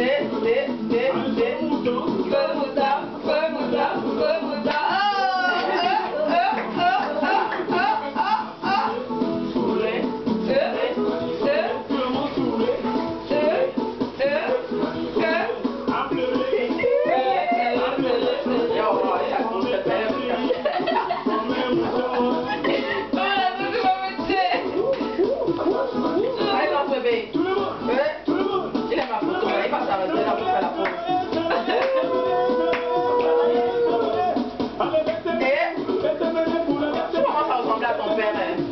de, de, de, de, vamos dar, vamos dar, vamos dar. Vai lá também. better.